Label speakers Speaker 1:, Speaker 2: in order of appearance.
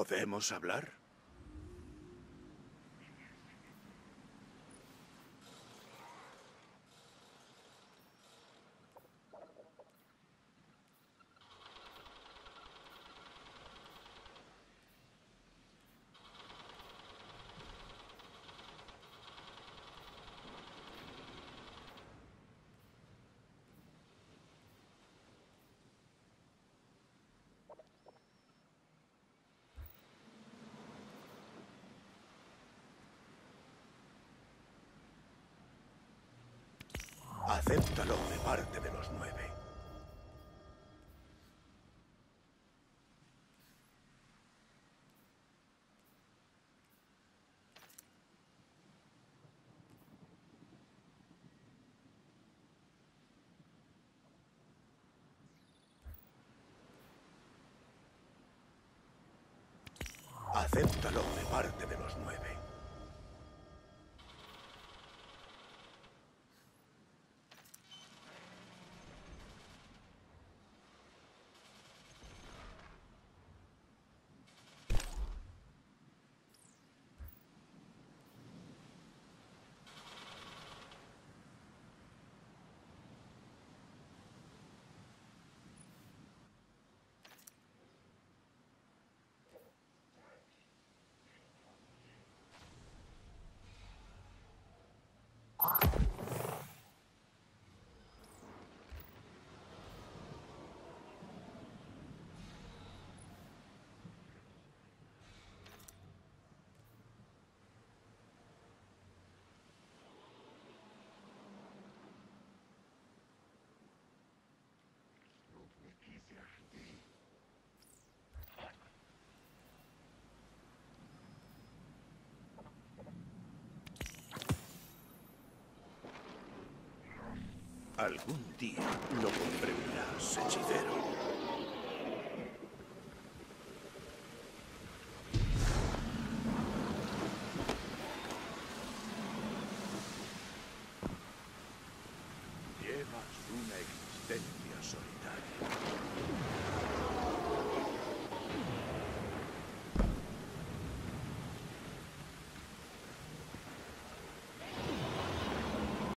Speaker 1: ¿Podemos hablar? Acéptalo de parte de los nueve. Acéptalo de parte de los nueve. Algún día lo comprenderás, hechicero. Llevas una existencia solitaria.